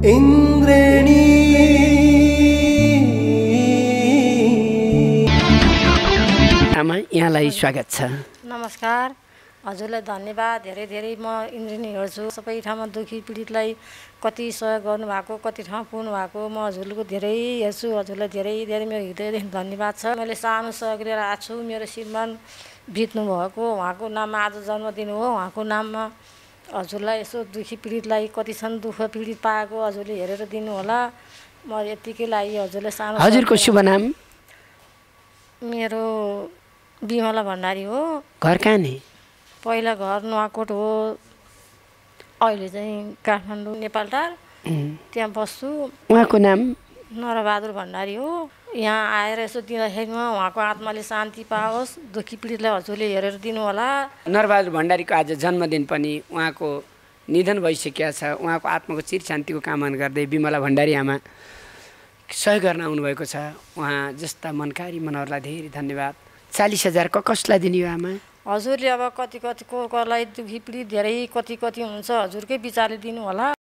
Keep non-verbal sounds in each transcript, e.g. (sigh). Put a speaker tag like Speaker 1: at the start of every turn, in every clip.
Speaker 1: इन्द्रेणी
Speaker 2: आमा यहाँलाई स्वागत छ
Speaker 3: नमस्कार हजुरलाई धन्यवाद धेरै धेरै म इन्जिनियर हेर्छु सबै ठाउँमा दुःखी पीडितलाई कति सहयोग गर्नुभएको कति ठाउँ पुग्नु भएको म हजुरको धेरै हेर्छु हजुरलाई धेरै धेरै मेरो हृदयदेखि धन्यवाद छ मैले सानो सहयोग लिएर आएको छु मेरो श्रीमान बित्नु भएको उहाँको नाममा आज जन्मदिन हो उहाँको नाममा हजुरलाई यसो दुःखी पीडितलाई कति छन् दुःख पीडित पाएको हजुरले हेरेर दिनुहोला म यत्तिकै लागि हजुरलाई सानो
Speaker 2: हजुरको शुभ नाम?
Speaker 3: मेरो बिमला भण्डारी हो।
Speaker 2: घर कहाँ नि?
Speaker 3: पहिला घर नुवाकोट हो। अहिले चाहिँ काठमाडौँ नेपालटार त्यहाँ बस्छु।
Speaker 2: उहाँको नाम?
Speaker 3: नरबहादुर भण्डारी हो। यहाँ आएर यसो दिँदाखेरिमा उहाँको आत्माले शान्ति पाओस् दुःखी पीडितलाई हजुरले हेरेर दिनुहोला।
Speaker 2: नरबहादुर भण्डारीको आज जन्मदिन पनि उहाँको निधन भइसकेका छ। उहाँको आत्माको चिर शान्तिको कामना गर्दै विमला भण्डारी आमा सहयोग गर्न आउनुभएको छ। उहाँ जस्ता मनकारी मनहरूलाई धेरै धन्यवाद। चालिस हजार क कसलाई दिने आमा?
Speaker 3: हजुरले अब कति कति को कोलाई दुःखी पीडित धेरै कति कति हुन्छ हजुरकै विचारले दिनुहोला।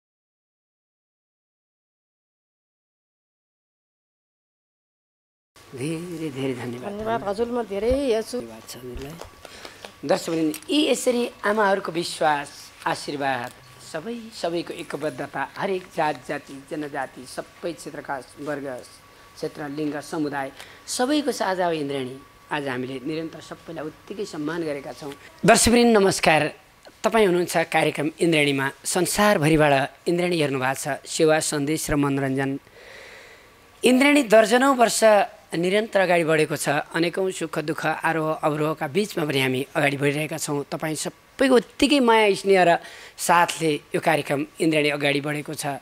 Speaker 2: धेरै धेरै धन्यवाद।
Speaker 3: धन्यवाद हजुर म धेरै हेर्छु
Speaker 2: धन्यवाद छ हजुरलाई दर्शकवृन्द यी यसरी आमाहरूको विश्वास आशीर्वाद सबै सबैको एकबद्धता हरेक जात जाति जनजाति सबै क्षेत्रका वर्ग क्षेत्र लिङ्ग समुदाय सबैको साझा हो इन्द्रेणी। आज हामीले निरन्तर सबैलाई उत्तिकै सम्मान गरेका छौँ। दर्शकवृन्द नमस्कार। तपाईँ हुनुहुन्छ कार्यक्रम इन्द्रेणीमा। संसारभरिबाट इन्द्रेणी हेर्नु भएको छ। सेवा सन्देश र मनोरञ्जन। इन्द्रेणी दर्जनौँ वर्ष निरन्तर अगाडि बढेको छ। अनेकौँ सुख दुःख आरोह अवरोहका बिचमा पनि हामी अगाडि बढिरहेका छौँ। तपाईँ सबैको उत्तिकै माया स्नेह र साथले यो कार्यक्रम इन्द्रेणी अगाडि बढेको छ।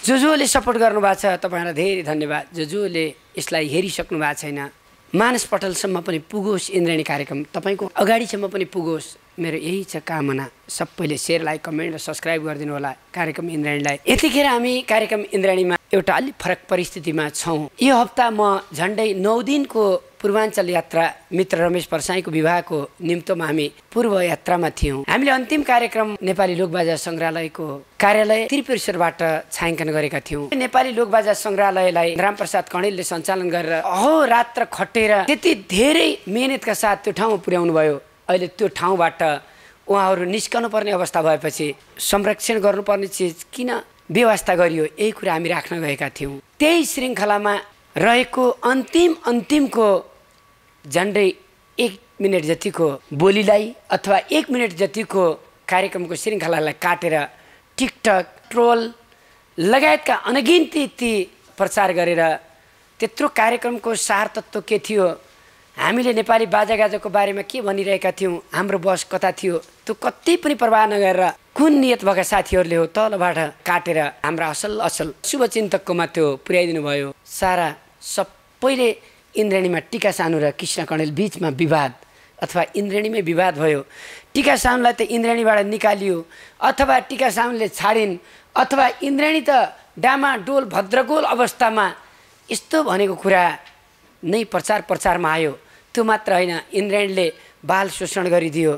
Speaker 2: जो जोले सपोर्ट गर्नुभएको छ। तपाईँहरूलाई धेरै धन्यवाद। जो जोले यसलाई हेरिसक्नु भएको छैन। मानस पटलसम्म पनि पुगोस्। इन्द्रेणी कार्यक्रम तपाईँको अगाडिसम्म पनि पुगोस्। मेरो यही छ कामना। सबैले सेयर लाइक कमेन्ट र सब्सक्राइब गरिदिनु होला। कार्यक्रम इन्द्राणीलाई यतिखेर हामी कार्यक्रम इन्द्राणीमा एउटा अलिक फरक परिस्थितिमा छौँ। यो हप्ता म झन्डै नौ दिनको पूर्वाञ्चल यात्रा मित्र रमेश परसाईको विवाहको निम्तोमा हामी पूर्व यात्रामा थियौँ। हामीले अन्तिम कार्यक्रम नेपाली लोकबाजा सङ्ग्रहालयको कार्यालय त्रिपुरेश्वरबाट छायाङ्कन गरेका थियौँ। नेपाली लोकबाजा सङ्ग्रहालयलाई रामप्रसाद कणेलले सञ्चालन गरेर अहो रात्र खटेर त्यति धेरै मेहनतका साथ त्यो ठाउँमा पुर्याउनु भयो अहिले त्यो ठाउँबाट उहाँहरू निस्कनु पर्ने अवस्था भएपछि संरक्षण गर्नुपर्ने चिज किन व्यवस्था गरियो यही कुरा हामी राख्न गएका थियौँ। त्यही श्रृङ्खलामा रहेको अन्तिम अन्तिमको झन्डै एक मिनट जतिको बोलीलाई अथवा एक मिनट जतिको कार्यक्रमको श्रृङ्खलालाई काटेर टिकटक ट्रोल लगायतका अनगिन्ती ती प्रचार गरेर त्यत्रो कार्यक्रमको सार तत्त्व के थियो हामीले नेपाली बाजागाजाको बारेमा के भनिरहेका थियौँ? हाम्रो बस कता थियो? त्यो कति पनि प्रवाह नगरेर कुन नियत भएका साथीहरूले हो तलबाट काटेर हाम्रा असल असल शुभचिन्तककोमा त्यो पुर्याइदिनु भयो। सारा सबैले इन्द्रेणीमा टिका सानु र कृष्ण कणेल बिचमा विवाद अथवा इन्द्रेणीमै विवाद भयो। टिका साउनलाई त इन्द्रेणीबाट निकालियो अथवा टिका साउनले छाडिन् अथवा इन्द्रेणी त डामा डोल भद्रगोल अवस्थामा यस्तो भनेको कुरा नै प्रचार प्रचारमा आयो। त्यो मात्र होइन इन्द्रेणले बाल शोषण गरिदियो।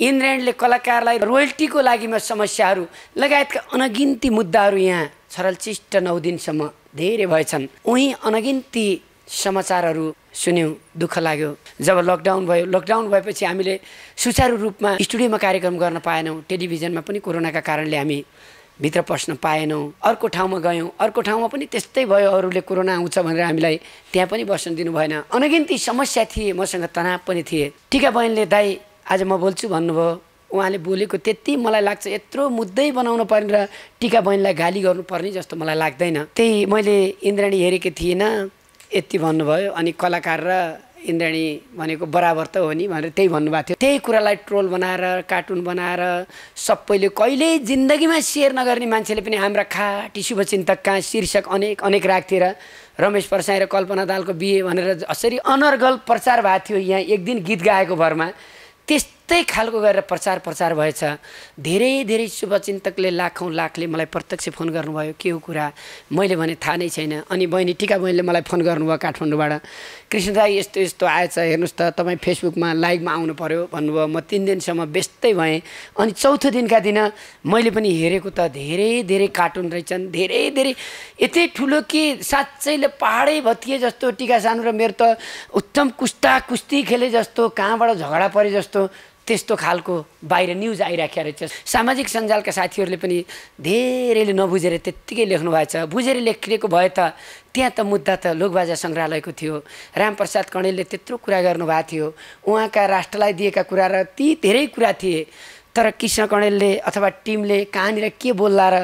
Speaker 2: इन्द्रेणले कलाकारलाई रोयल्टीको लागिमा समस्याहरू लगायतका अनगिन्ती मुद्दाहरू यहाँ छरलचिष्ट नौ दिनसम्म धेरै भएछन्। उहीँ अनगिन्ती समाचारहरू सुन्यौँ दुःख लाग्यो। जब लकडाउन भयो लकडाउन भएपछि हामीले सुचारू रूपमा स्टुडियोमा कार्यक्रम गर्न पाएनौँ टेलिभिजनमा पनि कोरोनाका कारणले हामी भित्र पस्न पाएनौँ अर्को ठाउँमा गयौँ। अर्को ठाउँमा पनि त्यस्तै भयो अरूले कोरोना आउँछ भनेर हामीलाई त्यहाँ पनि बस्न दिनु भएन। अनगिन्ती समस्या थिए मसँग तनाव पनि थिए। टिका बहिनीले दाई आज म बोल्छु भन्नुभयो। उहाँले बोलेको त्यति मलाई लाग्छ यत्रो मुद्दै बनाउनु पर्ने र टिका बहिनीलाई गाली गर्नुपर्ने जस्तो मलाई लाग्दैन। त्यही मैले इन्द्राणी हेरेको थिइनँ यति भन्नुभयो। अनि कलाकार र इन्द्राणी भनेको बराबर त हो नि भनेर त्यही भन्नुभएको थियो। त्यही कुरालाई ट्रोल बनाएर कार्टुन बनाएर सबैले कहिल्यै जिन्दगीमा सेयर नगर्ने मान्छेले पनि हाम्रा खाटी शुभचिन्तकका शीर्षक अनेक अनेक राख्थे र रमेश परसाई र कल्पना दालको बिहे भनेर यसरी अनर्गल प्रचार भएको थियो यहाँ एक दिन गीत गाएको भरमा त्यस यस्तै खालको गरेर प्रचार प्रचार भएछ। धेरै धेरै शुभचिन्तकले लाखौँ लाखले मलाई प्रत्यक्ष फोन गर्नुभयो के हो कुरा? मैले भने थाहा नै छैन। अनि बहिनी टिका बहिनीले मलाई फोन गर्नुभयो काठमाडौँबाट। कृष्ण दाई यस्तो यस्तो आएछ हेर्नुहोस् त तपाईँ फेसबुकमा लाइभमा आउनु पऱ्यो भन्नुभयो म तिन दिनसम्म व्यस्तै भएँ। अनि चौथो दिनका दिन मैले पनि हेरेको त धेरै धेरै कार्टुन रहेछन् धेरै धेरै यति ठुलो कि साँच्चैले पहाडै भत्किए जस्तो टिका सानो र मेरो त उत्तम कुस्ता कुस्ती खेले जस्तो कहाँबाट झगडा परे जस्तो त्यस्तो खालको बाहिर न्युज आइराखेको रहेछ सामाजिक सञ्जालका साथीहरूले पनि धेरैले नबुझेर त्यत्तिकै भएछ। बुझेर लेखिएको भए त त्यहाँ त मुद्दा त लोकबाजा सङ्ग्रहालयको थियो। रामप्रसाद कणेलले त्यत्रो कुरा गर्नुभएको थियो। उहाँका राष्ट्रलाई दिएका कुरा र ती धेरै कुरा थिए। तर कृष्ण कणेलले अथवा टिमले कहाँनिर के बोल्ला र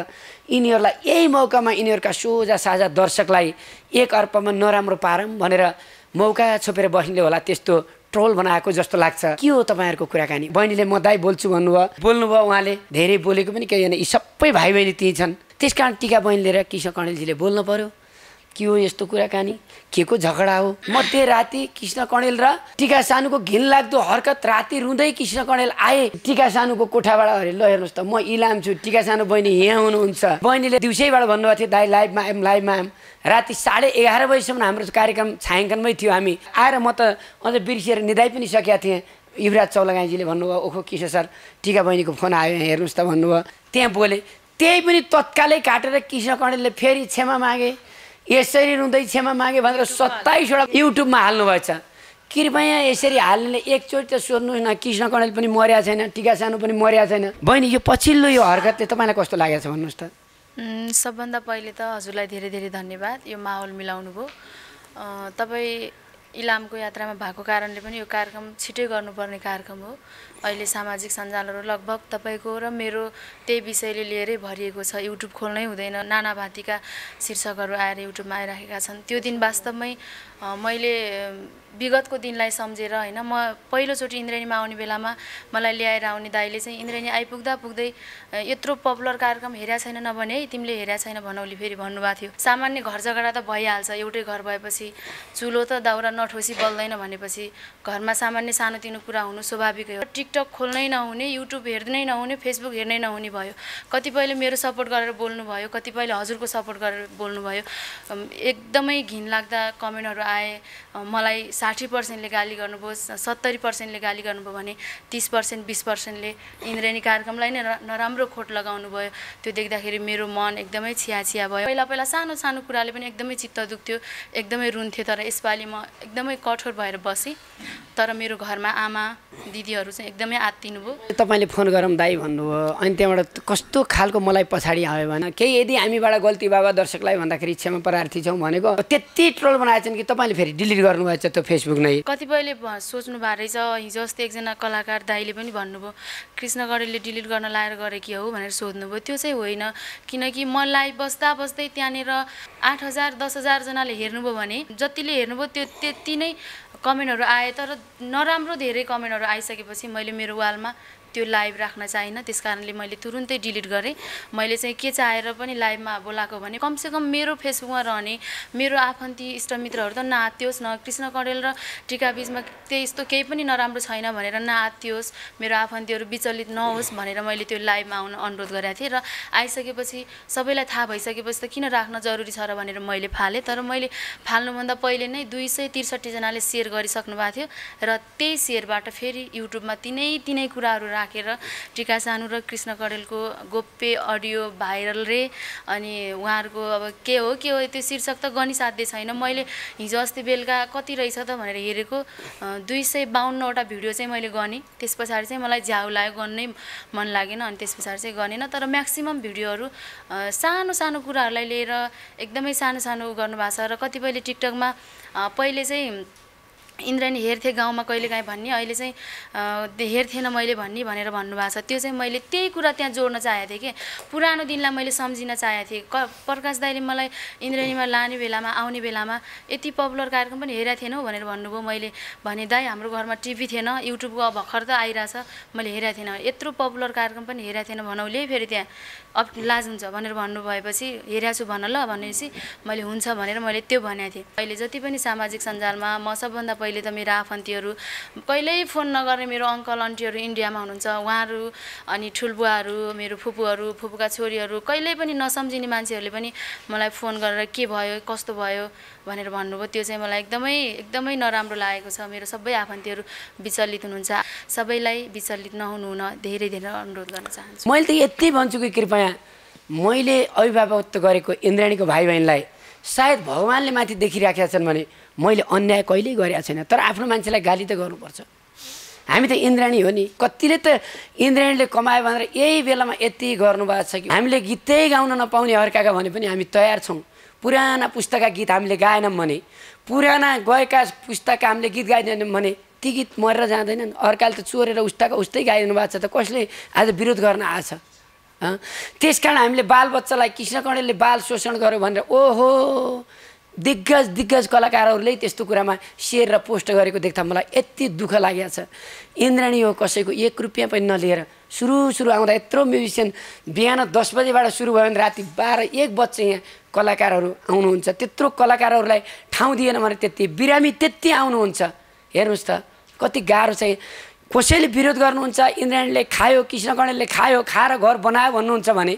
Speaker 2: यिनीहरूलाई यही मौकामा यिनीहरूका सोझा साझा दर्शकलाई एक अर्पमा नराम्रो पारौँ भनेर मौका छोपेर बस्नेले होला त्यस्तो ट्रोल बनाएको जस्तो लाग्छ। के हो तपाईँहरूको कुराकानी? बहिनीले म दाई बोल्छु भन्नुभयो। बोल्नुभयो उहाँले। धेरै बोलेको पनि केही होइन। यी सबै भाइ बहिनी ती छन्। त्यस कारण टिका बहिनीले र कृष्ण कणेलजीले बोल्नु पर्यो। के हो यस्तो कुराकानी? के को झगडा हो? मध्य राति कृष्ण कणेल र टिका सानुको घिनलाग्दो हरकत राति रुँदै कृष्ण कणेल आए। टिका सानुको कोठाबाट अरे ल हेर्नुहोस् त म इलाम छु। टिका सानु बहिनी यहाँ हुनुहुन्छ। बहिनीले दिउँसैबाट भन्नुभएको थियो दाई लाइभमा आयौँ लाइभमा आयौँ राति साढे एघार बजीसम्म हाम्रो कार्यक्रम छायाङ्कनमै थियो हामी। आएर म त अझ बिर्सिएर निदाइ पनि सकेका थिएँ। युवराज चौलागाईजीले भन्नुभयो ओखो किशोर सर टिका बहिनीको फोन आयो हेर्नुहोस् त भन्नुभयो। त्यहाँ बोले त्यही पनि तत्कालै काटेर कृष्ण कणेलले फेरि क्षमा मागे यसरी रुँदै क्षमा मागे भनेर सत्ताइसवटा युट्युबमा हाल्नुभएछ। कृपया यसरी हाल्नेले एकचोटि त सोध्नुहोस् न कृष्ण कणेल पनि मर्या छैन टिका सानो पनि मर्या छैन। बहिनी यो पछिल्लो यो हरकतले तपाईँलाई कस्तो लागेको छ भन्नुहोस् त।
Speaker 1: सबभन्दा पहिले त हजुरलाई धेरै धेरै धन्यवाद। यो माहौल मिलाउनु भयो। तपाईँ इलामको यात्रामा भएको कारणले पनि यो कार्यक्रम छिटै गर्नुपर्ने कार्यक्रम हो। अहिले सामाजिक सञ्जालहरू लगभग तपाईँको र मेरो त्यही विषयले लिएरै भरिएको छ। युट्युब खोल्नै हुँदैन। नाना भाँतीका शीर्षकहरू आएर युट्युबमा आइराखेका छन्। त्यो दिन वास्तवमै मैले विगतको दिनलाई सम्झेर होइन म पहिलोचोटि इन्द्रेणीमा आउने बेलामा मलाई ल्याएर आउने दाइले चाहिँ इन्द्रेणी आइपुग्दा पुग्दै यत्रो पपुलर कार्यक्रम हेरेको छैन नभने है तिमीले हेरेको छैन भनौली फेरि भन्नुभएको थियो। सामान्य घर झगडा त भइहाल्छ। एउटै घर भएपछि चुलो त दाउरा नठोसी बल्दैन भनेपछि घरमा सामान्य सानोतिनो कुरा हुनु स्वाभाविकै हो। टिकटक खोल्नै नहुने युट्युब हेर्नै नहुने फेसबुक हेर्नै नहुने भयो। कतिपयले मेरो सपोर्ट गरेर बोल्नुभयो कतिपयले हजुरको सपोर्ट गरेर बोल्नुभयो। एकदमै घिनलाग्दा कमेन्टहरू आए मलाई साठी पर्सेन्टले गाली गर्नुभयो सत्तरी पर्सेन्टले गाली गर्नुभयो भने तिस पर्सेन्ट बिस पर्सेन्टले इन्द्रेणी कार्यक्रमलाई नै नराम्रो खोट लगाउनु भयो त्यो देख्दाखेरि मेरो मन एकदमै छिया छिया भयो। पहिला पहिला सानो सानो कुराले पनि एकदमै चित्त दुख्थ्यो एकदमै रुन्थ्यो। तर यसपालि म एकदमै कठोर भएर बसेँ। तर मेरो घरमा आमा दिदीहरू चाहिँ एकदमै आत्तिनु भयो
Speaker 2: तपाईँले फोन गरौँ दाई भन्नुभयो अनि त्यहाँबाट कस्तो खालको मलाई पछाडि आयो भने। केही यदि हामीबाट गल्ती बाबा दर्शकलाई भन्दाखेरि क्षमा प्रार्थी छौँ भनेको त्यति ट्रोल बनाएछन् कि तपाईँले फेरि डिलिट गर्नुभएछ त्यो फेसबुक नै।
Speaker 1: कतिपयले सोच्नु भएको रहेछ हिजो अस्ति एकजना कलाकार दाइले पनि भन्नुभयो कृष्ण गणेलले डिलिट गर्न लाएर गरे कि हो? भनेर सोध्नुभयो। त्यो चाहिँ होइन किनकि म लाइभ बस्दा बस्दै त्यहाँनिर आठ हजार दस हजारजनाले हेर्नुभयो भने जतिले हेर्नुभयो त्यो त्यति नै कमेन्टहरू आए तर नराम्रो धेरै कमेन्टहरू आइसकेपछि मैले मेरो वालमा त्यो लाइभ राख्न चाहिनँ त्यस कारणले मैले तुरुन्तै डिलिट गरेँ। मैले चाहिँ के चाहेर पनि लाइभमा बोलाएको भने कमसेकम मेरो फेसबुकमा रहने मेरो आफन्ती इष्टमित्रहरू त नआत्तियोस् न। कृष्ण कडेल र टिका बिचमा त्यस्तो केही पनि नराम्रो छैन भनेर नआत्तियोस् मेरो आफन्तीहरू विचलित नहोस् भनेर मैले त्यो लाइभमा आउन अनुरोध गरेको थिएँ। र आइसकेपछि सबैलाई थाहा भइसकेपछि त किन राख्न जरुरी छ र भनेर मैले फालेँ। तर मैले फाल्नुभन्दा पहिले नै दुई सय त्रिसठीजनाले सेयर गरिसक्नु भएको थियो। र त्यही सेयरबाट फेरि युट्युबमा तिनै तिनै कुराहरू राखेर टिका सानु र कृष्ण कडेलको गोप्य अडियो भाइरल रे। अनि उहाँहरूको अब के हो के हो त्यो शीर्षक त गनिसाध्य छैन। मैले हिजो अस्ति बेलुका कति रहेछ त भनेर हेरेको दुई सय बाहन्नवटा भिडियो चाहिँ मैले गरेँ। त्यस पछाडि चाहिँ मलाई झ्याउ लाग्यो गर्नै मन लागेन। अनि त्यस पछाडि चाहिँ गरेन तर म्याक्सिमम् भिडियोहरू सानो सानो कुराहरूलाई लिएर एकदमै सानो सानो गर्नुभएको छ। र कतिपयले टिकटकमा पहिले चाहिँ इन्द्राणी हेर्थेँ गाउँमा कहिलेकाहीँ भन्ने अहिले चाहिँ हेर्थेन मैले भन्ने भनेर भन्नुभएको छ। त्यो चाहिँ मैले त्यही कुरा त्यहाँ जोड्न चाहेको थिएँ कि। पुरानो दिनलाई मैले सम्झिन चाहेको थिएँ। क प्रकाश दाइले मलाई इन्द्रेणीमा लाने बेलामा आउने बेलामा यति पपुलर कार्यक्रम पनि हेरेको थिएनौ भनेर भन्नुभयो मैले। भने दाइ हाम्रो घरमा टिभी थिएन युट्युबको भर्खर त आइरहेछ। मैले हेरेको थिएन। यत्रो पपुलर कार्यक्रम पनि हेरेको थिएन भनौले फेरि त्यहाँ। अब लाज हुन्छ भनेर भन्नुभएपछि हेरेको छु भन ल भनेपछि मैले हुन्छ भनेर मैले त्यो भनेको थिएँ। अहिले जति पनि सामाजिक सञ्जालमा म सबभन्दा पहिले अहिले त मेरो आफन्तीहरू कहिल्यै फोन नगर्ने मेरो अङ्कल आन्टीहरू इन्डियामा हुनुहुन्छ। उहाँहरू अनि ठुल्बुवाहरू मेरो फुपूहरू फुपूका छोरीहरू कहिल्यै पनि नसम्झिने मान्छेहरूले पनि मलाई फोन गरेर के भयो कस्तो भयो भनेर भन्नुभयो। त्यो चाहिँ मलाई एकदमै एकदमै नराम्रो लागेको छ। मेरो सबै आफन्तीहरू विचलित हुनुहुन्छ। सबैलाई विचलित नहुनु हुन धेरै धेरै अनुरोध गर्न चाहन्छु।
Speaker 2: मैले त यति भन्छु कि कृपया मैले अभिभावकत्व गरेको इन्द्राणीको भाइ बहिनीलाई सायद भगवान्ले माथि देखिराखेका छन् भने मैले अन्याय कहिल्यै गरेको छैन तर आफ्नो मान्छेलाई गाली त गर्नुपर्छ। हामी त इन्द्राणी हो नि कतिले त इन्द्राणीले कमायो भनेर यही बेलामा यति गर्नुभएको छ कि हामीले गीतै गाउन नपाउने अर्काका भने पनि हामी तयार छौँ। पुराना पुस्ताका गीत हामीले गाएनौँ भने पुराना गएका पुस्ताका हामीले गीत गाइदिएनौँ भने ती गीत मरेर जाँदैनन् अर्काले त चोरेर उस्ताको उस्तै गाइदिनु भएको छ त कसले आज विरोध गर्न हँ? त्यस कारण हामीले बालबच्चालाई कृष्ण कणेलले बाल शोषण गर्यो भनेर ओहो! दिग्गज दिग्गज कलाकारहरूले त्यस्तो कुरामा सेयर र पोस्ट गरेको देख्दा मलाई यति दुःख लागेको छ। इन्द्राणी हो कसैको एक रुपियाँ पनि नलिएर सुरु सुरु आउँदा यत्रो म्युजिसियन बिहान दस बजीबाट सुरु भयो भने राति बाह्र एक बजे यहाँ कलाकारहरू आउनुहुन्छ। त्यत्रो कलाकारहरूलाई ठाउँ दिएन भने त्यति बिरामी त्यति आउनुहुन्छ। हेर्नुहोस् त कति गाह्रो छ। कसैले विरोध गर्नुहुन्छ इन्द्राणीले खायो कृष्ण कणेलले खायो खाएर घर बनायो भन्नुहुन्छ भने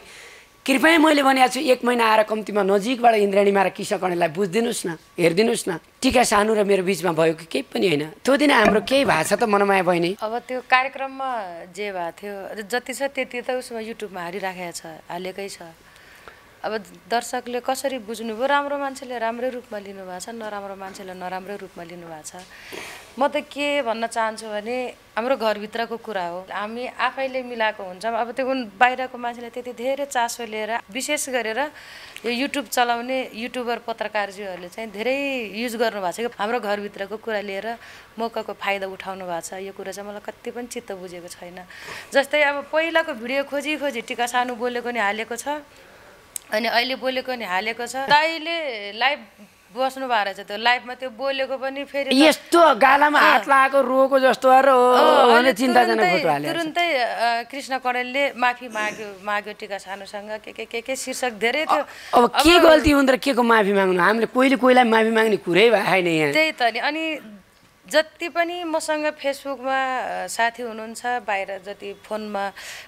Speaker 2: कृपया मैले भनेको छु एक महिना आएर कम्तीमा नजिकबाट इन्द्राणीमा र कृष्ण कणेललाई बुझिदिनुहोस् न हेरिदिनुहोस् न। टिका सानो र मेरो बिचमा भयो कि केही पनि होइन। त्यो दिन हाम्रो केही भाषा त मनमाया बहिनी।
Speaker 4: अब त्यो कार्यक्रममा जे भएको थियो जति छ त्यति त उसमा युट्युबमा हालिराखेको छ हालेकै छ। अब दर्शकले कसरी बुझ्नुभयो? राम्रो मान्छेले राम्रै रूपमा लिनुभएको छ नराम्रो मान्छेले नराम्रै रूपमा लिनुभएको छ? म त के भन्न चाहन्छु भने हाम्रो घरभित्रको कुरा हो। हामी आफैले मिलाएको हुन्छौँ। अब त्यो बाहिरको मान्छेले त्यति धेरै चासो लिएर विशेष गरेर यो युट्युब चलाउने युट्युबर पत्रकारज्यूहरूले चाहिँ धेरै युज गर्नुभएको छ। कि हाम्रो घरभित्रको कुरा लिएर मौकाको फाइदा उठाउनु भएको छ। यो कुरा चाहिँ मलाई कति पनि चित्त बुझेको छैन। जस्तै अब पहिलाको भिडियो खोजी खोजी टिका सानो बोलेको नि हालेको छ। अनि अहिले बोलेको नि हालेको छ। दाइले लाइभ बस्नु भएको रहेछ त्यो लाइभमा त्यो बोलेको पनि फेरि
Speaker 2: यस्तो गालामा हात लगाएको रोको जस्तो
Speaker 4: तुरुन्तै- कृष्ण कणेलले माफी माग्यो माग्यो टिका सानोसँग। के के के के शीर्षक धेरै थियो।
Speaker 2: अब के गल्ती हुन्छ र के को माफी माग्नु? हामीले कोहीले कोहीलाई माफी माग्ने कुरै भएको छैन यहाँ।
Speaker 4: त्यही त नि। अनि जति पनि मसँग फेसबुकमा साथी हुनुहुन्छ बाहिर जति फोनमा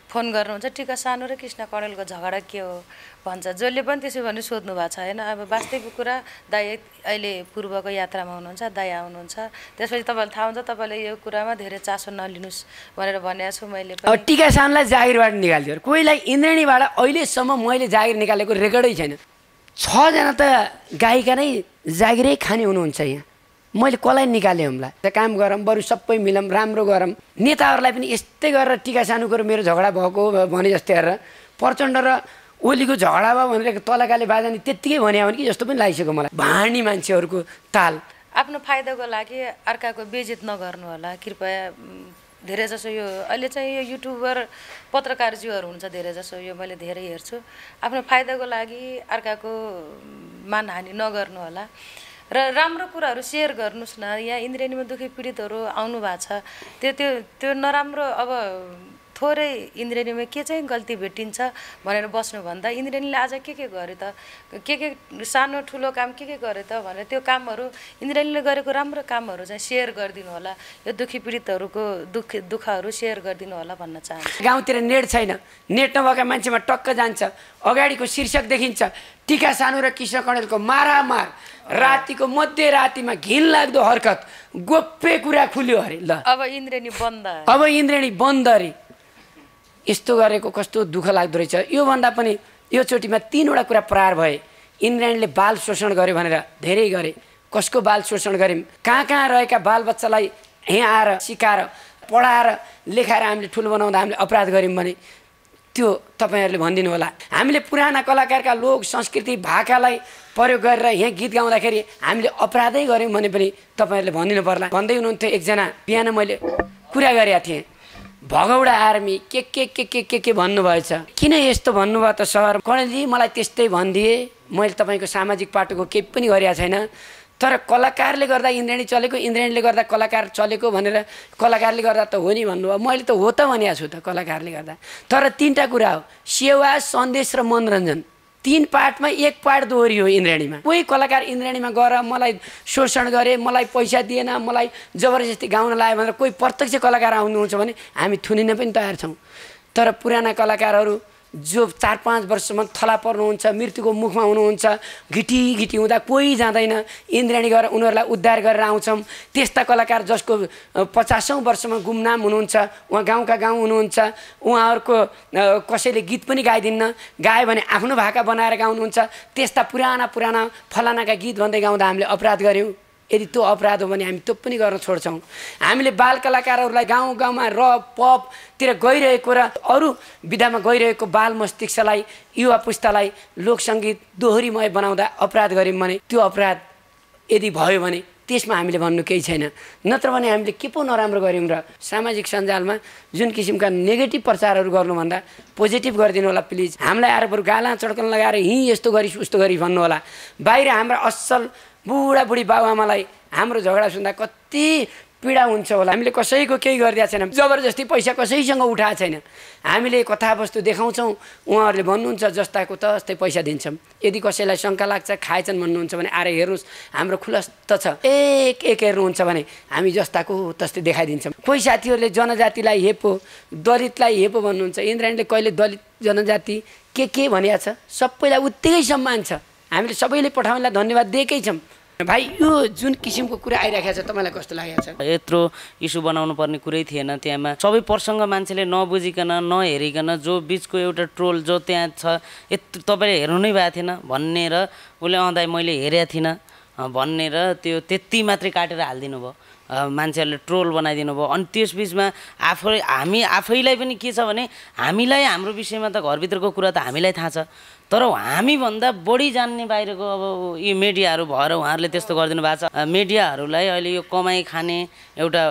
Speaker 4: फोन गर्नुहुन्छ टिका सानो र कृष्ण कणेलको झगडा के हो? भन्छ। जसले पनि त्यसो भने सोध्नु भएको छ होइन? अब वास्तविक कुरा दाई अहिले पूर्वको यात्रामा हुनुहुन्छ दाई आउनुहुन्छ। त्यसपछि तपाईँलाई थाहा हुन्छ तपाईँले यो कुरामा धेरै चासो नलिनुहोस् भनेर भनेको छु मैले
Speaker 2: टिका सानलाई जागिरबाट निकालिदियो। कोहीलाई इन्द्रेणीबाट अहिलेसम्म मैले जागिर निकालेको रेकर्डै छैन। छजना त गायिका नै जागिरै खाने हुनुहुन्छ यहाँ। मैले कसलाई निकालेँ हमलाई त काम गरौँ बरु सबै मिलौँ राम्रो गरौँ। नेताहरूलाई पनि यस्तै गरेर टिका सानुको मेरो झगडा भएको भने जस्तै गरेर प्रचण्ड र ओलीको झगडा भयो भनेर तलकाले बाजानी त्यत्तिकै भने भने कि जस्तो पनि लागिसक्यो मलाई। भाँडी मान्छेहरूको ताल।
Speaker 4: आफ्नो फाइदाको लागि अर्काको बेजित नगर्नु होला। कृपया धेरै जसो यो अहिले चाहिँ यो युट्युबर पत्रकारज्यूहरू हुन्छ धेरै जसो यो मैले धेरै हेर्छु। आफ्नो फाइदाको लागि अर्काको मानहानि नगर्नु होला। र राम्रो कुराहरू सेयर गर्नुहोस् न। यहाँ इन्द्रेणीमा दुःखी पीडितहरू आउनु भएको छ। त्यो त्यो त्यो नराम्रो अब थोरै इन्द्रेणीमा के चाहिँ गल्ती भेटिन्छ भनेर बस्नुभन्दा इन्द्रेणीले आज के के गर्यो त? के के सानो ठुलो काम के के गर्यो त भनेर त्यो कामहरू इन्द्रेणीले गरेको राम्रो कामहरू चाहिँ सेयर गरिदिनु होला। यो दुःखी पीडितहरूको दुःख दुःखहरू सेयर गरिदिनु होला भन्न चाहन्छु।
Speaker 2: गाउँतिर नेट छैन। नेट नभएका मान्छेमा टक्क जान्छ। अगाडिको शीर्षक देखिन्छ टिका सानो र कृष्ण कणेलको मारामार। रातिको मध्यरातिमा घिन लाग्दो हरकत। गोप्य कुरा खुल्यो अरे ल।
Speaker 4: अब इन्द्रेणी बन्द।
Speaker 2: अब इन्द्रेणी बन्द अरे यस्तो गरेको कस्तो दुःख लाग्दो रहेछ। योभन्दा पनि यो चोटिमा तिनवटा कुरा प्रहार भए। इन्द्राणीले बाल शोषण गर्यो भनेर धेरै गरे। कसको बाल शोषण गऱ्यौँ कहाँ कहाँ रहेका बालबच्चालाई यहाँ आएर सिकाएर पढाएर लेखाएर हामीले ठुलो बनाउँदा हामीले अपराध गऱ्यौँ भने? त्यो तपाईँहरूले भनिदिनु होला। हामीले पुराना कलाकारका लोक संस्कृति भाकालाई प्रयोग गरेर यहाँ गीत गाउँदाखेरि हामीले अपराधै गऱ्यौँ भने पनि तपाईँहरूले भनिदिनु पर्ला। भन्दै हुनुहुन्थ्यो एकजना। बिहान मैले कुरा गरेका थिएँ। भगौडा आर्मी के के के के के के भन्नुभएछ? किन यस्तो भन्नुभयो त सर? कणेलजी मलाई त्यस्तै भनिदिए। मैले तपाईँको सामाजिक पाटोको केही पनि गरेका छैन। तर कलाकारले गर्दा इन्द्रेणी चलेको इन्द्रेणीले गर्दा कलाकार चलेको भनेर कलाकारले गर्दा त हो नि भन्नुभयो। मैले त हो त भनेको छु त कलाकारले गर्दा। तर तिनवटा कुरा हो। सेवा सन्देश र मनोरञ्जन। तिन पार्टमा एक पार्ट दोहोरियो इन्द्राणीमा कोही कलाकार इन्द्राणीमा गएर मलाई शोषण गरे मलाई पैसा दिएन मलाई जबरजस्ती गाउन लायो भनेर कोही प्रत्यक्ष कलाकार आउनुहुन्छ भने हामी थुनिन पनि तयार छौँ। तर पुराना कलाकारहरू जो चार पाँच वर्षसम्म थला पर्नुहुन्छ मृत्युको मुखमा हुनुहुन्छ घिटी घिटी हुँदा कोही जाँदैन। इन्द्राणी गरेर उनीहरूलाई उद्धार गरेर आउँछौँ। त्यस्ता कलाकार जसको पचासौँ वर्षमा गुमनाम हुनुहुन्छ उहाँ गाउँका गाउँ हुनुहुन्छ उहाँहरूको कसैले गीत पनि गाइदिन्न गायो भने आफ्नो भाका बनाएर गाउनुहुन्छ त्यस्ता पुराना पुराना फलानाका गीत भन्दै गाउँदा हामीले अपराध गऱ्यौँ। यदि त्यो अपराध हो भने हामी त्यो पनि गर्न छोड्छौँ। हामीले बाल कलाकारहरूलाई गाउँ गाउँमा र पपतिर गइरहेको र अरू विधामा गइरहेको बाल मस्तिष्कलाई युवा पुस्तालाई लोकसङ्गीत दोहोरीमय बनाउँदा अपराध गऱ्यौँ भने त्यो अपराध यदि भयो भने त्यसमा हामीले भन्नु केही छैन। नत्र भने हामीले के पो नराम्रो गऱ्यौँ र सामाजिक सञ्जालमा जुन किसिमका नेगेटिभ प्रचारहरू गर्नुभन्दा पोजिटिभ गरिदिनु होला प्लिज। हामीलाई बरु गाला चड्कन लगाएर हिँ यस्तो गरिस् उस्तो गरिस् भन्नु होला। बाहिर हाम्रा असल बुढाबुढी बाबुआमालाई हाम्रो झगडा सुन्दा कति पीडा हुन्छ होला। हामीले कसैको केही गरिदिएको छैन। जबरजस्ती पैसा कसैसँग उठाएको छैन। हामीले कथावस्तु देखाउँछौँ। उहाँहरूले भन्नुहुन्छ जस्ताको तस्तै पैसा दिन्छौँ। यदि कसैलाई शङ्का लाग्छ खाएछन् भन्नुहुन्छ भने आएर हेर्नुहोस् हाम्रो खुलस्त छ। एक एक हेर्नुहुन्छ भने हामी जस्ताको तस्तै देखाइदिन्छौँ। कोही साथीहरूले जनजातिलाई हेपो दलितलाई हेपो भन्नुहुन्छ। इन्द्राणीले कहिले दलित जनजाति के के भनिएको छ? सबैलाई उत्तिकै सम्मान छ। हामीले सबैले पठाउनेलाई धन्यवाद दिएकै छौँ। भाइ यो जुन किसिमको कुरा आइराखेको छ तपाईँलाई कस्तो लागेको छ?
Speaker 5: यत्रो इस्यु बनाउनु पर्ने कुरै थिएन त्यहाँमा। सबै प्रसङ्ग मान्छेले नबुझिकन नहेरिकन जो बिचको एउटा ट्रोल जो त्यहाँ छ यत्रो तपाईँले हेर्नु नै भएको थिएन। भन्ने र उसले दाइ मैले हेरेको थिइनँ। र त्यो त्यति मात्रै काटेर हालिदिनु भयो। मान्छेहरूले ट्रोल बनाइदिनु भयो। अनि त्यस बिचमा आफै हामी आफैलाई पनि के छ भने हामीलाई हाम्रो विषयमा त घरभित्रको कुरा त हामीलाई थाहा छ। तर हामीभन्दा बढी जान्ने बाहिरको अब यी मिडियाहरू भएर उहाँहरूले त्यस्तो गरिदिनु भएको छ। मिडियाहरूलाई अहिले यो कमाइ खाने एउटा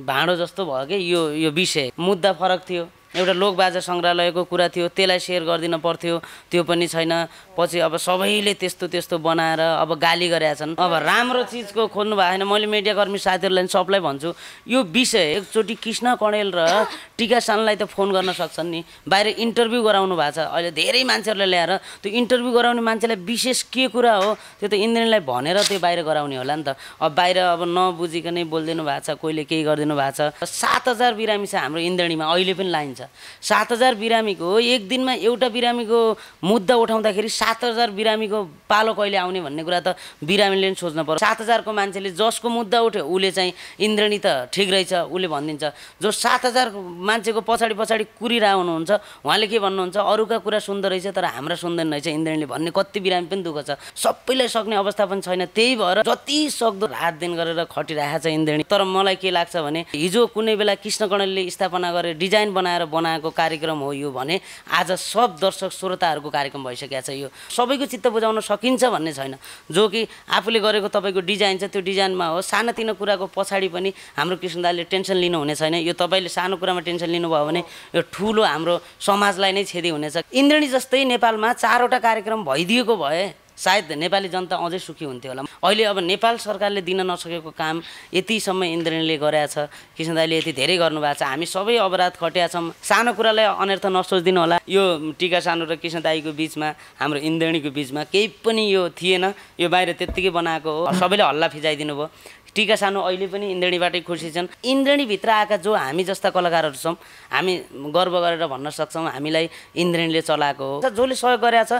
Speaker 5: भाँडो जस्तो भयो कि यो यो विषय। मुद्दा फरक थियो। एउटा लोकबाजा सङ्ग्रहालयको कुरा थियो त्यसलाई सेयर गरिदिन पर्थ्यो। त्यो पनि छैन। पछि अब सबैले त्यस्तो त्यस्तो बनाएर अब गाली गरेका छन्। अब राम्रो चिजको खोज्नु भएको छैन। मैले मिडियाकर्मी साथीहरूलाई सबलाई भन्छु यो विषय एकचोटि कृष्ण कणेल र टिका सानलाई त फोन गर्न सक्छन् नि। बाहिर इन्टरभ्यू गराउनु भएको छ। अहिले धेरै मान्छेहरूले ल्याएर त्यो इन्टरभ्यू गराउने मान्छेलाई विशेष के कुरा हो त्यो त इन्द्रेणीलाई भनेर त्यो बाहिर गराउने होला नि त। अब बाहिर अब नबुझिकनै बोलिदिनु भएको छ कोहीले केही गरिदिनु भएको छ। सात हजार बिरामी छ हाम्रो इन्द्रेणीमा। अहिले पनि लाइन छ सात हजार बिरामीको एक दिनमा एउटा बिरामीको मुद्दा उठाउँदाखेरि सात हजार बिरामीको पालो कहिले आउने भन्ने कुरा त बिरामीले पनि सोच्नु पर्छ सात हजारको मान्छेले जसको मुद्दा उठ्यो उसले चाहिँ इन्द्रेणी त ठिक रहेछ उसले भनिदिन्छ। जो सात हजार मान्छेको पछाडि पछाडि कुरिरहेको हुनुहुन्छ उहाँले के भन्नुहुन्छ? अरूका कुरा सुन्दो रहेछ तर हाम्रा सुन्दैन रहेछ इन्द्रेणीले भन्ने कति बिरामी पनि दुःख छ। सबैलाई सक्ने अवस्था पनि छैन त्यही भएर जति सक्दो रात दिन गरेर खटिरहेको छ इन्द्रेणी तर मलाई के लाग्छ भने हिजो कुनै बेला कृष्ण कणेलले स्थापना गरेर डिजाइन बनाएर बनाएको कार्यक्रम हो यो भने आज सब दर्शक श्रोताहरूको कार्यक्रम भइसकेको छ यो। सबैको चित्त बुझाउन सकिन्छ भन्ने छैन। जो कि आफूले गरेको तपाईँको डिजाइन छ त्यो डिजाइनमा हो। सानोतिनो कुराको पछाडि पनि हाम्रो कृष्ण दाले टेन्सन लिनु हुने छैन। यो तपाईँले सानो कुरामा टेन्सन लिनुभयो भने यो ठुलो हाम्रो समाजलाई नै क्षति हुनेछ। इन्द्रणी जस्तै नेपालमा चारवटा कार्यक्रम भइदिएको भए सायद नेपाली जनता अझै सुखी हुन्थ्यो होला। अहिले अब नेपाल सरकारले दिन नसकेको काम यतिसम्म इन्द्रणीले गरेका छ। कृष्ण दाईले यति धेरै गर्नुभएको छ। हामी सबै अपराध खटिया छौँ। सानो कुरालाई अनर्थ नसोचिदिनु होला। यो टिका सानो र कृष्ण दाईको बिचमा हाम्रो इन्द्रणीको बिचमा केही पनि यो थिएन। यो बाहिर त्यत्तिकै बनाएको हो। सबैले हल्ला फिजाइदिनु भयो। टिका सानो अहिले पनि इन्द्रणीबाटै खुसी छन्। इन्द्रणीभित्र आएका जो हामी जस्ता कलाकारहरू छौँ हामी गर्व गरेर भन्न सक्छौँ हामीलाई इन्द्रणीले चलाएको हो। जसले सहयोग गरेका छ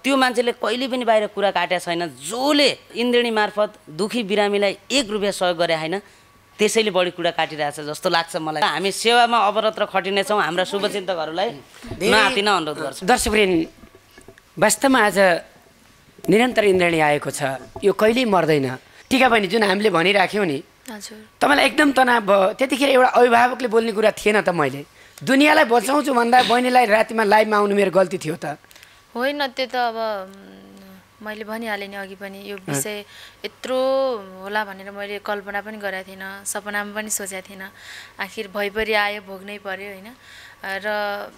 Speaker 5: त्यो मान्छेले कहिले पनि बाहिर कुरा काटेका छैन। जसले इन्द्रणी मार्फत दुखी बिरामीलाई एक रुपियाँ सहयोग गरे होइन त्यसैले बढी कुरा काटिरहेछ जस्तो लाग्छ मलाई। हामी सेवामा अवरत र खटिनेछौँ हाम्रा शुभचिन्तकहरूलाई नआतिन अनुरोध गर्छु।
Speaker 2: दर्शकवृन्द वास्तवमा आज निरन्तर इन्द्रणी आएको छ। यो कहिल्यै मर्दैन। टिका बहिनी जुन हामीले भनिराख्यौँ नि
Speaker 1: हजुर।
Speaker 2: तपाईँलाई एकदम तनाव भयो। त्यतिखेर एउटा अभिभावकले बोल्ने कुरा थिएन त मैले। दुनियाँलाई बचाउँछु भन्दा बहिनीलाई रातिमा लाइभमा आउनु मेरो गल्ती थियो त।
Speaker 1: होइन त्यो त अब मैले भनिहालेँ नि अघि पनि यो विषय यत्रो होला भनेर मैले कल्पना पनि गरेको थिइनँ सपनामा पनि सोचेको थिइनँ। आखिर भइपरि आयो भोग्नै पर्यो होइन? र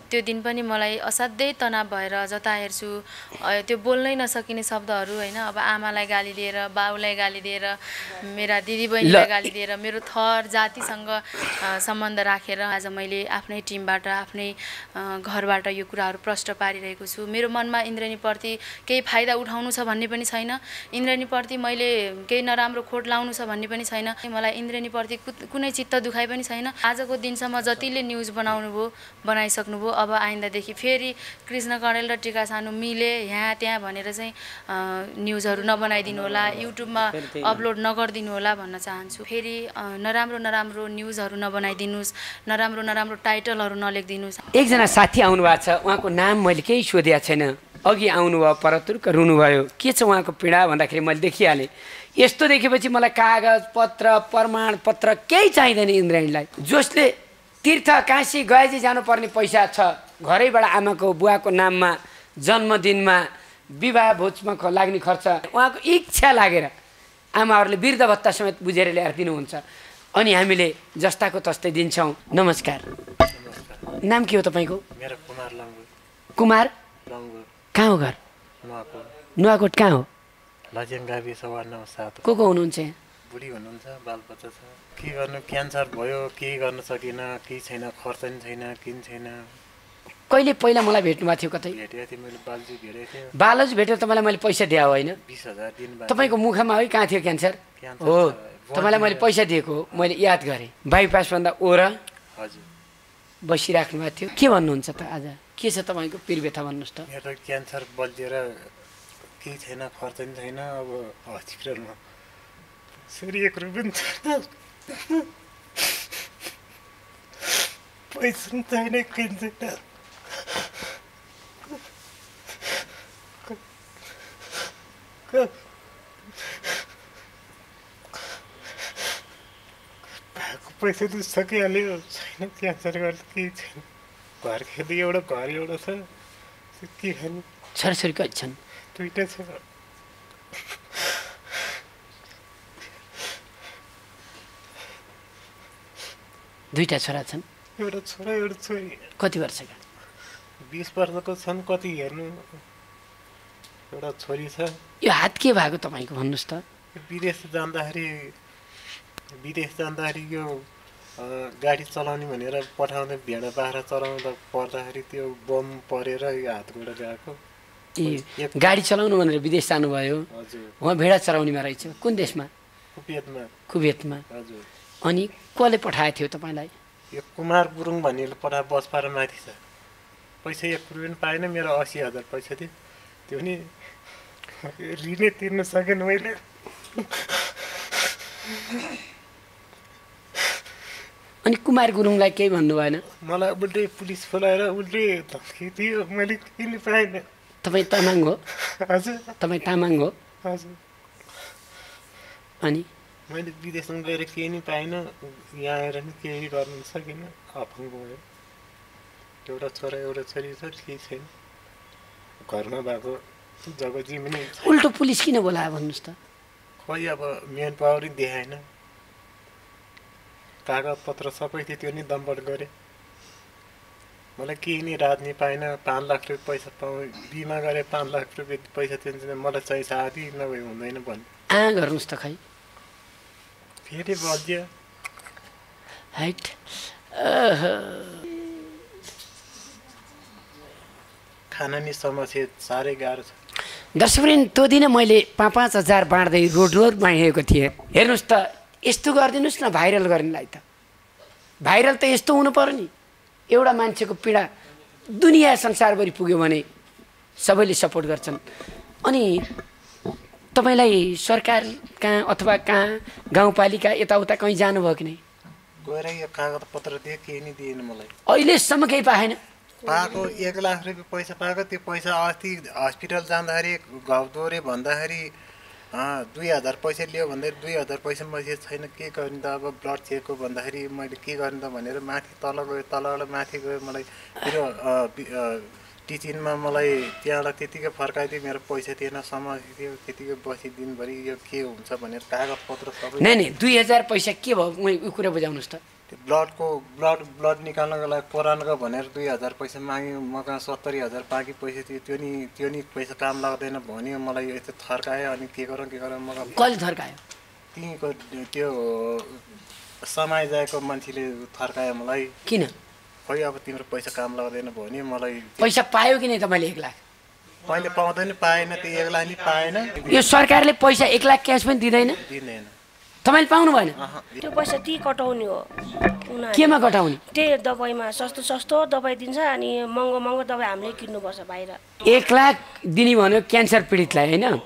Speaker 1: त्यो दिन पनि मलाई असाध्यै तनाव भएर जता हेर्छु त्यो बोल्नै नसकिने शब्दहरू होइन? अब आमालाई गाली दिएर बाउलाई गाली दिएर मेरा दिदीबहिनीलाई। गाली दिएर मेरो थर जातिसँग सम्बन्ध राखेर आज मैले आफ्नै टिमबाट आफ्नै घरबाट यो कुराहरू प्रष्ट पारिरहेको छु। मेरो मनमा इन्द्रेणीप्रति केही फाइदा उठाउनु छ भन्ने पनि छैन। इन्द्रेणीप्रति मैले केही नराम्रो खोट लाउनु छ भन्ने पनि छैन। मलाई इन्द्रेणीप्रति कुनै चित्त दुखाइ पनि छैन। आजको दिनसम्म जतिले न्युज बनाउनु भयो बनाइसक्नुभयो। अब आइन्दादेखि फेरि कृष्ण कणेल र टिका सानु मिले यहाँ त्यहाँ भनेर चाहिँ न्युजहरू नबनाइदिनु होला युट्युबमा अपलोड नगरिदिनु होला भन्न चाहन्छु। फेरि नराम्रो नराम्रो न्युजहरू नबनाइदिनुहोस् नराम्रो नराम्रो टाइटलहरू नलेखिदिनुहोस्।
Speaker 2: एकजना साथी आउनु भएको छ उहाँको नाम मैले केही सोधेको छैन। अघि आउनुभयो परतुर्क रुनुभयो। के छ उहाँको पीडा भन्दाखेरि मैले देखिहालेँ। यस्तो देखेपछि मलाई कागज पत्र प्रमाण पत्र केही चाहिँदैन इन्द्राणीलाई जसले तीर्थ काशी गएजी जानुपर्ने पैसा छ। घरैबाट आमाको बुवाको नाममा जन्मदिनमा विवाह भोजमा ख- लाग्ने खर्च। उहाँको इच्छा लागेर आमाहरूले वृद्ध भत्ता समेत बुझेर ल्याएर दिनुहुन्छ। अनि हामीले जस्ताको तस्तै दिन्छौँ। नमस्कार। नाम के हो तपाईँको?
Speaker 6: मेरो कुमार
Speaker 2: कहाँ हो घर? नुवाकोट। कहाँ हो? को को हुनुहुन्छ
Speaker 6: के गर्नु क्यान्सर भयो केही गर्न सकिनँ केही छैन खर्च नि छैन केही नि छैन।
Speaker 2: कहिले पहिला मलाई भेट्नु भएको थियो कतै?
Speaker 6: भेटेको थिएँ मैले बालजी भेटेको थिएँ
Speaker 2: बालजी भेटेर तपाईँलाई मैले पैसा दिए हो होइन।
Speaker 6: बिस हजार दिन
Speaker 2: तपाईँको मुखमा है कहाँ थियो क्यान्सर? हो। तपाईँलाई मैले पैसा दिएको मैले याद गरेँ। बाइपासभन्दा ओर
Speaker 6: हजुर।
Speaker 2: बसिराख्नु भएको थियो। के भन्नुहुन्छ त आज? के छ तपाईँको पिरबेथा भन्नुहोस् त।
Speaker 6: मेरो क्यान्सर बल्झिएर केही छैन खर्च नि छैन अब हस्पिटलमा। सूर्यको पनि छैन। पैसा पनि पनि छैन भएको पैसा त सकिहाल्यो छैन क्यान्सर गर्दा केही छैन घर खेती एउटा घर एउटा छ के खाने
Speaker 2: छोराछोरी कति छन्
Speaker 6: दुइटा छ
Speaker 2: दुईवटा छोरा छन्।
Speaker 6: एउटा छोरा एउटा छोरी।
Speaker 2: कति वर्षका?
Speaker 6: बिस वर्षको छन् कति हेर्नु? एउटा छोरी छ।
Speaker 2: यो हात के भएको तपाईँको भन्नुहोस् त?
Speaker 6: विदेश जाँदाखेरि विदेश जाँदाखेरि यो गाडी चलाउने भनेर पठाउँदै भेडा बाख्रा चलाउँदा पर्दाखेरि त्यो बम परेर यो हातबाट गएको।
Speaker 2: ए गाडी चलाउनु भनेर विदेश जानुभयो?
Speaker 6: हजुर।
Speaker 2: उहाँ भेडा चलाउनेमा रहेछ। कुन देशमा?
Speaker 6: कुपेतमा
Speaker 2: कुवेतमा।
Speaker 6: हजुर।
Speaker 2: अनि कसले पठाएको थियो तपाईँलाई?
Speaker 6: यो कुमार गुरुङ भन्नेले पठा बस पार माथि छ। पैसा एक रुपियाँ पनि पाएन मेरो असी हजार पैसा थियो। त्यो पनि ऋणै तिर्न सकेन मैले।
Speaker 2: अनि कुमार गुरुङलाई केही भन्नु भएन?
Speaker 6: मलाई उल्टै पुलिस बोलाएर उल्टै धम्की दियो मैले किन पाएन?
Speaker 2: तपाईँ तामाङ हो। (laughs)
Speaker 6: हजुर।
Speaker 2: तपाईँ तामाङ हो।
Speaker 6: हजुर।
Speaker 2: अनि
Speaker 6: मैले विदेशमा गएर केही नि पाइनँ यहाँ आएर नि केही गर्नु सकिनँ। अफङ भयो एउटा छोरा एउटा छोरी छ केही छैन। घरमा भएको जिम्मै छ
Speaker 2: उल्टो पुलिस किन बोलायो भन्नुहोस् त।
Speaker 6: खोइ अब मेन पावर नै देखाएन। कागज पत्र सबै थियो त्यो नि दम्बट गरे। मलाई केही नि रात नि पाएन। पाँच लाख रुपियाँ पैसा पाउँ बिमा गरेँ पाँच लाख रुपियाँ पैसा तिर्छ मलाई चाहिन्छ आधी नभए हुँदैन भन्ने
Speaker 2: आ गर्नुहोस् त खै?
Speaker 6: फेरि बल्झ्यो
Speaker 2: हाइट
Speaker 6: खाना नि समस्या साह्रै गाह्रो छ
Speaker 2: दर्शकवृन्द त्यो दिन मैले पाँच पाँच हजार बाँड्दै रोड रोड बाँडेको थिएँ हेर्नुहोस् त यस्तो गरिदिनुहोस् न भाइरल गर्नेलाई त भाइरल त यस्तो हुनु पर्यो नि एउटा मान्छेको पीडा दुनियाँ संसारभरि पुग्यो भने सबैले सपोर्ट गर्छन् अनि तपाईँलाई सरकार कहाँ अथवा कहाँ गाउँपालिका यताउता कहीँ जानुभयो कि नै
Speaker 6: गएर यो कागज पत्र दियो केही नि दिएन मलाई।
Speaker 2: अहिलेसम्म केही पाएन।
Speaker 6: पाएको एक लाख रुपियाँ पैसा पाएको त्यो पैसा अस्ति हस्पिटल जाँदाखेरि घाउ दोहोरे भन्दाखेरि दुई हजार पैसा लियो भन्दाखेरि दुई हजार पैसा मैले छैन। के गर्ने त? अब ब्लड चेकको भन्दाखेरि मैले के गर्ने त भनेर माथि तल गयो तलबाट माथि गयो मलाई फेरि टिचिनमा मलाई त्यहाँबाट त्यतिकै फर्काइदियो मेरो पैसा थिएन समस्या थियो त्यतिकै बसी दिनभरि यो के हुन्छ भनेर कागजपत्र सबै
Speaker 2: नै नै दुई हजार पैसा के भयो? उहाँ यो कुरा बुझाउनुहोस् त।
Speaker 6: त्यो ब्लडको ब्लड ब्लड निकाल्नको लागि पुरानको भनेर दुई हजार पैसा माग्यो मकहाँ सत्तरी हजार बाँकी पैसा थियो त्यो नि त्यो नि पैसा काम लाग्दैन भन्यो मलाई यस्तो थर्कायो अनि के गरौँ के गरौँ मगा
Speaker 2: कहिले थर्कायो?
Speaker 6: त्यहीँको त्यो समाज आएको मान्छेले थर्कायो मलाई।
Speaker 2: किन?
Speaker 6: खोइ अब तिम्रो पैसा काम लाग्दैन भन्यो मलाई
Speaker 2: पैसा पायो कि नै तपाईँले एक लाख?
Speaker 6: मैले पाउँदैन पाएन त्यो एक लाख नि पाएन।
Speaker 2: यो सरकारले पैसा एक लाख क्यास पनि दिँदैन?
Speaker 6: दिँदैन।
Speaker 2: तपाईँले पाउनु भएन?
Speaker 7: त्यो पैसा ती कटाउने हो।
Speaker 2: केमा घटाउने
Speaker 7: त्यही दबाईमा सस्तो सस्तो दबाई दिन्छ अनि महँगो महँगो दबाई हामीले किन्नुपर्छ बाहिर।
Speaker 2: एक लाख दिने भनेको क्यान्सर पीडितलाई होइन?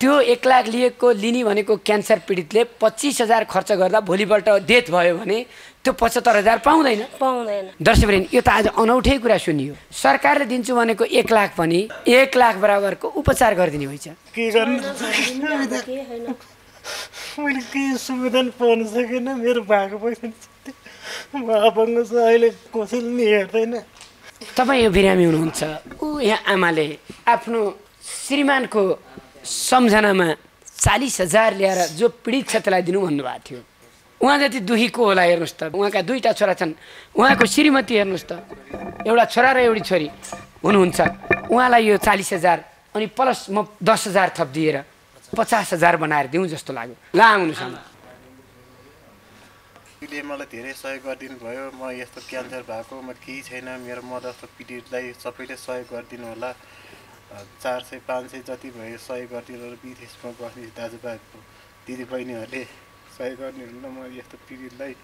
Speaker 2: त्यो एक लाख लिएको लिने भनेको क्यान्सर पीडितले पच्चिस हजार खर्च गर्दा भोलिपल्ट डेथ भयो भने त्यो पचहत्तर हजार पाउँदैन।
Speaker 7: पाउँदैन।
Speaker 2: दर्शकवृन्द यो त आज अनौठै कुरा सुनियो। सरकारले दिन्छु भनेको एक लाख पनि एक लाख बराबरको उपचार गरिदिने
Speaker 6: के
Speaker 7: होइन
Speaker 6: मैले केही सुविधान पाउन सकेन मेरो भएको पैसा नि सबै म अपङ्ग छ अहिले कसैले नि हेर्दैन।
Speaker 2: तपाईँ यो बिरामी हुनुहुन्छ। ऊ यहाँ आमाले आफ्नो श्रीमानको सम्झनामा चालिस हजार ल्याएर जो पीडित छ त्यसलाई दिनु भन्नुभएको थियो। उहाँ जति दुखी को होला हेर्नुहोस् त। उहाँका दुईवटा छोरा छन्। उहाँको श्रीमती हेर्नुहोस् त। एउटा छोरा र एउटी छोरी हुनुहुन्छ। उहाँलाई यो चालिस हजार अनि प्लस म दस हजार थप दिएर पचास हजार बनाएर दिउँ जस्तो लाग्यो। ला आउनुहोस्
Speaker 6: ले मलाई धेरै सहयोग गरिदिनु भयो म यस्तो क्यान्सर भएको म केही छैन। मेरो म जस्तो पीडितलाई सबैले सहयोग गरिदिनु होला। चार सय पाँच सय जति भयो सहयोग गरिदिनु होला। विदेशमा बस्ने दाजुभाइ दिदीबहिनीहरूले सहयोग गरिदिनु होला म यस्तो पीडितलाई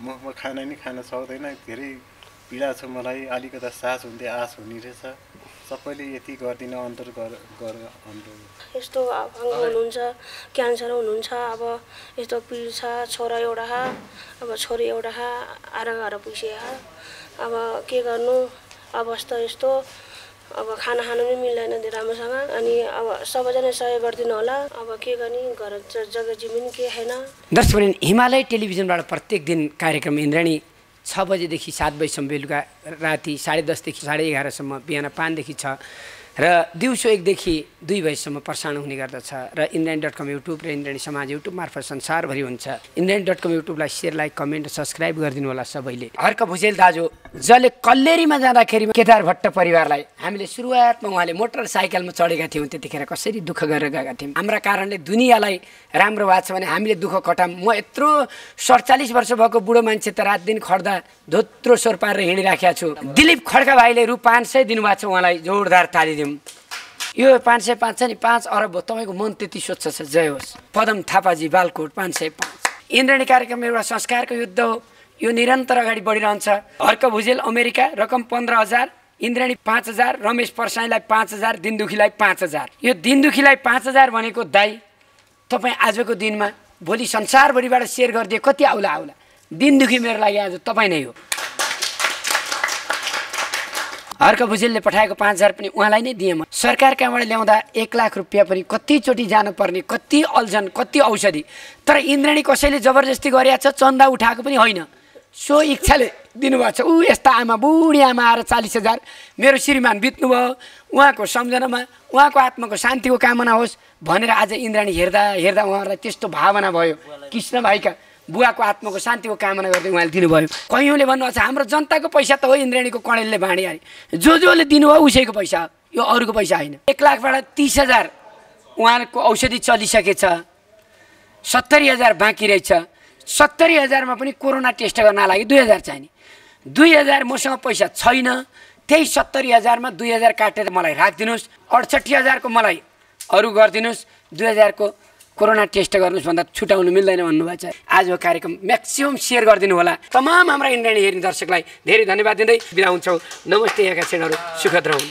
Speaker 6: मुखमा खाना नि खान सक्दैन। धेरै पीडा छ मलाई अलिकता सास हुँदै आस हुने रहेछ। सबैले यति गरिदिन अन्तर गर गर अनुरोध
Speaker 7: यस्तो अपाङ्ग हुनुहुन्छ क्यान्सर हुनुहुन्छ अब यस्तो पिर छ छोरा एउटा अब छोरी एउटा आएर घर पुग्छ अब के गर्नु? अवस्था यस्तो। अब खाना खानु पनि मिल्दैन त्यो राम्रोसँग। अनि अब सबैजना सहयोग गरिदिनु होला। अब के गर्ने? घर ज- जग्गा जमिन के छैन।
Speaker 2: दर्शकवृन्द हिमालय टेलिभिजनबाट प्रत्येक दिन कार्यक्रम इन्द्राणी छ बजेदेखि सात बजीसम्म बेलुका राति साढे दसदेखि साढे एघारसम्म बिहान पाँचदेखि छ। र दिउँसो एकदेखि दुई बजीसम्म प्रसारण हुने गर्दछ र इन्द्राणी डट कम युट्युब र इन्द्राणी समाज युट्युब मार्फत संसारभरि हुन्छ। इन्द्राणी डट कम युट्युबलाई सेयर लाइक कमेन्ट सब्सक्राइब गरिदिनु होला सबैले। हर्क भुजेल दाजु जसले कल्लेरीमा जाँदाखेरि केदार भट्ट परिवारलाई हामीले सुरुवातमा उहाँले मोटरसाइकलमा चढेका थियौँ त्यतिखेर कसरी दुःख गरेर गएका थियौँ। हाम्रा कारणले दुनियाँलाई राम्रो भएको छ भने हामीले दुःख कटाम म यत्रो सडचालिस वर्ष भएको बुढो मान्छे त रात दिन खट्दा धोत्रो स्वर पारेर हिँडिराखेको छु। दिलीप खड्का भाइले रु पाँच सय दिनुभएको छ उहाँलाई जोरदार ताली यो पाँच सय पाँच छ नि पाँच अरब हो। तपाईँको मन त्यति स्वच्छ छ जय होस्। पदम थापाजी बालकोट पाँच सय पाँच। इन्द्रणी कार्यक्रम एउटा संस्कारको युद्ध हो। यो निरन्तर अगाडि बढिरहन्छ। हर्क भुजेल अमेरिका रकम पन्ध्र हजार। इन्द्राणी पाँच हजार। रमेश पर्साईलाई पाँच हजार। दिनदुखीलाई पाँच हजार। यो दिनदुखीलाई पाँच हजार भनेको दाई तपाईँ आजको दिनमा भोलि संसारभरिबाट सेयर गरिदिए कति आउला आउला। दिनदुखी मेरो लागि आज तपाईँ नै हो। हर्क भुजेलले पठाएको पाँच हजार पनि उहाँलाई नै दिएँ म। सरकार कहाँबाट ल्याउँदा एक लाख रुपियाँ पनि? कतिचोटि जानुपर्ने? कति अल्झन? कति औषधि? तर इन्द्राणी कसैले जबरजस्ती गरिरहेको छ चन्दा उठाएको पनि होइन। सो इच्छाले दिनुभएको छ। ऊ यस्ता आमा बुढी आमा आएर चालिस हजार मेरो श्रीमान बित्नुभयो। उहाँको सम्झनामा उहाँको आत्माको शान्तिको कामना होस् भनेर आज इन्द्राणी हेर्दा हेर्दा उहाँहरूलाई त्यस्तो भावना भयो। कृष्ण भाइका बुवाको आत्माको शान्तिको कामना गर्दै उहाँले दिनुभयो। कैयौँले भन्नुभएको छ हाम्रो जनताको पैसा त हो इन्द्राणीको कणेलले बाँडी अरे जो जसले दिनुभयो उसैको पैसा यो अरूको पैसा होइन। एक लाखबाट तिस हजार उहाँको औषधि चलिसकेछ सत्तरी हजार बाँकी रहेछ। सत्तरी हजारमा पनि कोरोना टेस्ट गर्न लागि दुई हजार चाहिने। दुई हजार मसँग पैसा छैन त्यही सत्तरी हजारमा दुई हजार काटेर मलाई राखिदिनुहोस्। अडसट्ठी हजारको मलाई अरू गरिदिनुहोस्। दुई हजारको कोरोना टेस्ट गर्नुहोस् भन्दा छुटाउनु मिल्दैन भन्नुभएको छ। आजको कार्यक्रम म्याक्सिमम् सेयर गरिदिनु होला। तमाम हाम्रा इन्डियन हेर्ने दर्शकलाई धेरै धन्यवाद दिँदै बिदा हुन्छौँ। नमस्ते यहाँका क्षणहरू सुखद रहन्।